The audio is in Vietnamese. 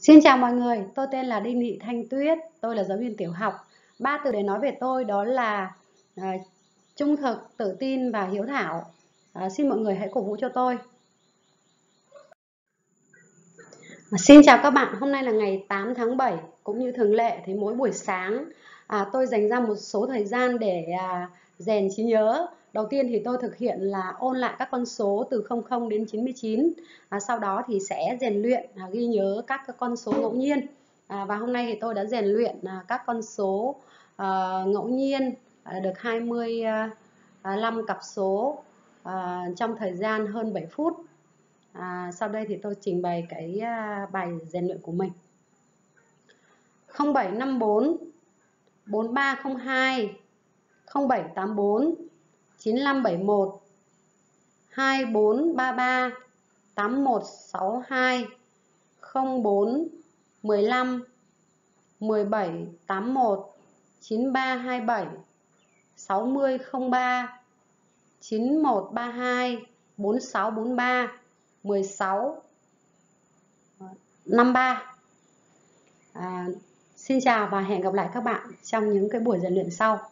Xin chào mọi người, tôi tên là Đinh Thị Thanh Tuyết, tôi là giáo viên tiểu học. Ba từ để nói về tôi đó là uh, trung thực, tự tin và hiếu thảo. Uh, xin mọi người hãy cổ vũ cho tôi. À, xin chào các bạn, hôm nay là ngày 8 tháng 7, cũng như thường lệ thì mỗi buổi sáng à, tôi dành ra một số thời gian để à, rèn trí nhớ Đầu tiên thì tôi thực hiện là ôn lại các con số từ 00 đến 99. À, sau đó thì sẽ rèn luyện à, ghi nhớ các con số ngẫu nhiên. À, và hôm nay thì tôi đã rèn luyện à, các con số à, ngẫu nhiên à, được 25 à, à, cặp số à, trong thời gian hơn 7 phút. À, sau đây thì tôi trình bày cái à, bài rèn luyện của mình. 0754 4302 0784 9571 2433 8162 04 15 17 81 9327 6003 9132 4643 16 53 à, Xin chào và hẹn gặp lại các bạn trong những cái buổi rèn luyện sau.